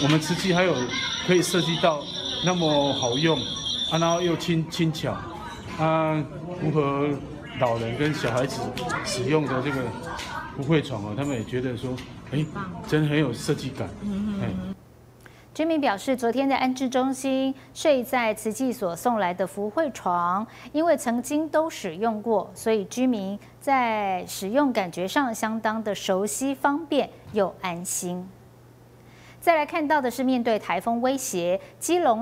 我们瓷器还有可以设计到那么好用啊，然后又轻轻巧啊，符合老人跟小孩子使用的这个不会床哦，他们也觉得说，哎，真很有设计感。居民表示，昨天在安置中心睡在慈济所送来的福慧床，因为曾经都使用过，所以居民在使用感觉上相当的熟悉、方便又安心。再来看到的是，面对台风威胁，基隆。